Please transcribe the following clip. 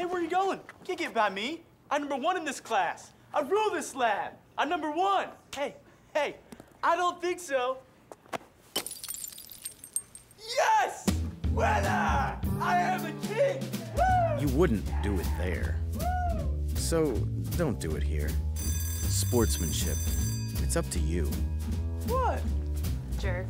Hey, where are you going? Can't get by me. I'm number one in this class. I rule this lab. I'm number one. Hey, hey, I don't think so. Yes! Winner! I am a king! Woo! You wouldn't do it there. So don't do it here. Sportsmanship. It's up to you. What? Jerk.